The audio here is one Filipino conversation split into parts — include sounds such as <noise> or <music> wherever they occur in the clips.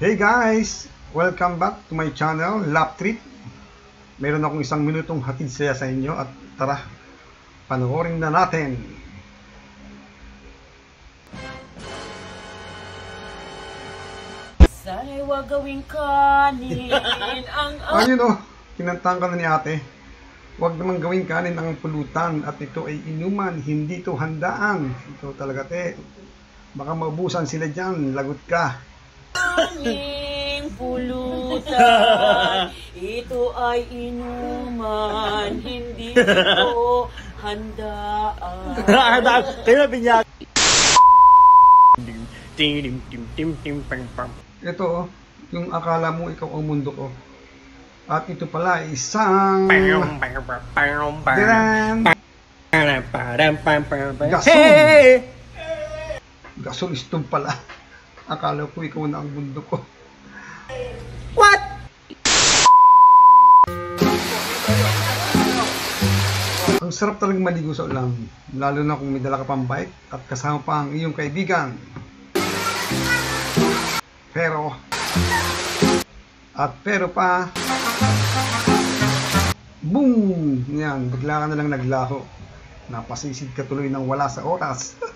Hey guys! Welcome back to my channel, Lap Trip. Meron akong isang minutong hatid saya sa inyo at tara, panoorin na natin. Sana'y wag gawing kanin <laughs> ang Ayun oh, kinantahan ka na ni ate. Huwag naman gawing kanin ang pulutan at ito ay inuman, hindi ito handaan. Ito talaga te. Baka maubusan sila dyan, lagot ka. Aming pulutan. Ito ay inuman, hindi ito handaan. Kaya binyak. Tim tim tim tim tim pam pam. Ito oh, yung akala mo ikaw ang mundo ko. At ito pala ay isang... Gasol. Gasol stove pala. Akala ko ikaw na ang mundo ko. What? Ang sarap talagang maligo sa ulam. Lalo na kung may dala ka pang bike at kasama pa ang iyong kaibigan. Pero, at pero pa, boom! Yan, bigla ka na lang naglaho. Napasisid ka tuloy ng wala sa oras. <laughs>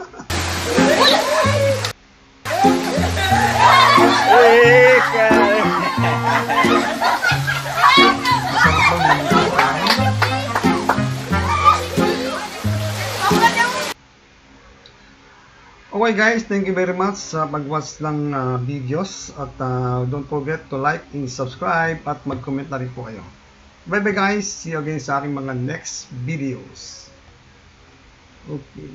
Okay guys, thank you very much sa pag-watch ng ah, videos at ah, don't forget to like and subscribe at mag-comment na rin po kayo. Bye bye guys, see you again sa aking mga next videos. Okay.